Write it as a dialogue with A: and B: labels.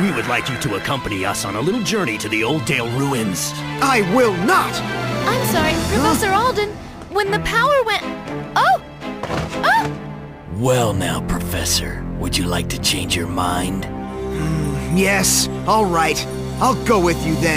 A: We would like you to accompany us on a little journey to the Oldale ruins.
B: I will not!
C: I'm sorry, Professor Alden. When the power went... Oh! Oh!
D: Well now, Professor, would you like to change your mind?
B: Hmm, yes, all right. I'll go with you then.